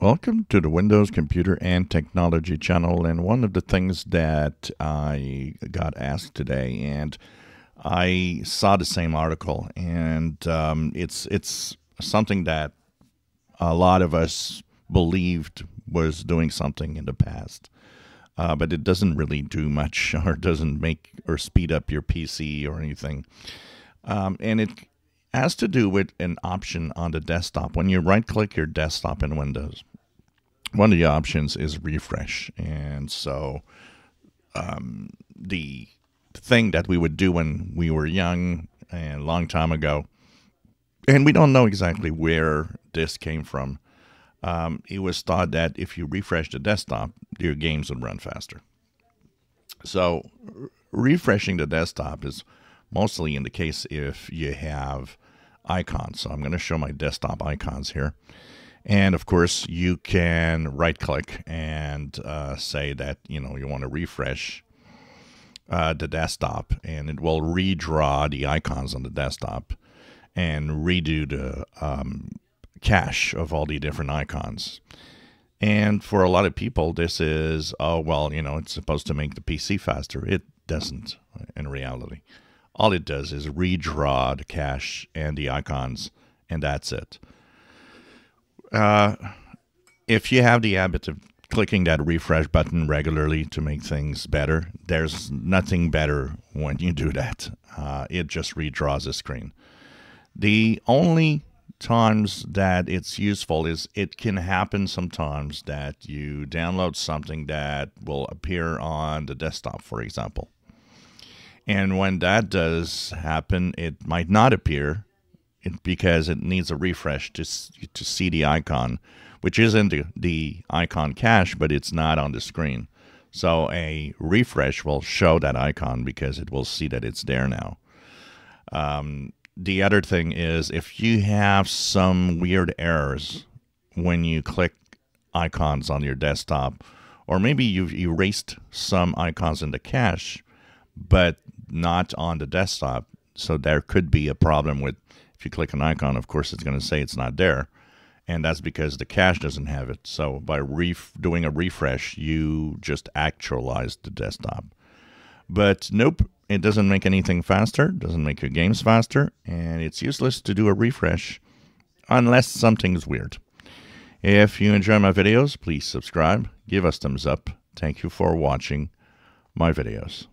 Welcome to the Windows Computer and Technology channel. And one of the things that I got asked today, and I saw the same article, and um, it's it's something that a lot of us believed was doing something in the past, uh, but it doesn't really do much, or doesn't make or speed up your PC or anything. Um, and it has to do with an option on the desktop. When you right click your desktop in Windows, one of the options is refresh. And so um, the thing that we would do when we were young and a long time ago, and we don't know exactly where this came from. Um, it was thought that if you refresh the desktop, your games would run faster. So, refreshing the desktop is mostly in the case if you have icons. So I'm going to show my desktop icons here. And of course, you can right click and uh, say that you know you want to refresh uh, the desktop, and it will redraw the icons on the desktop and redo the um, cache of all the different icons. And for a lot of people, this is oh well, you know, it's supposed to make the PC faster. It doesn't in reality all it does is redraw the cache and the icons, and that's it. Uh, if you have the habit of clicking that refresh button regularly to make things better, there's nothing better when you do that. Uh, it just redraws the screen. The only times that it's useful is it can happen sometimes that you download something that will appear on the desktop, for example. And when that does happen, it might not appear because it needs a refresh to, to see the icon, which is in the, the icon cache, but it's not on the screen. So a refresh will show that icon because it will see that it's there now. Um, the other thing is if you have some weird errors when you click icons on your desktop, or maybe you've erased some icons in the cache, but not on the desktop. So there could be a problem with if you click an icon, of course, it's going to say it's not there. And that's because the cache doesn't have it. So by doing a refresh, you just actualize the desktop. But nope, it doesn't make anything faster, doesn't make your games faster, and it's useless to do a refresh unless something's weird. If you enjoy my videos, please subscribe, give us thumbs up. Thank you for watching my videos.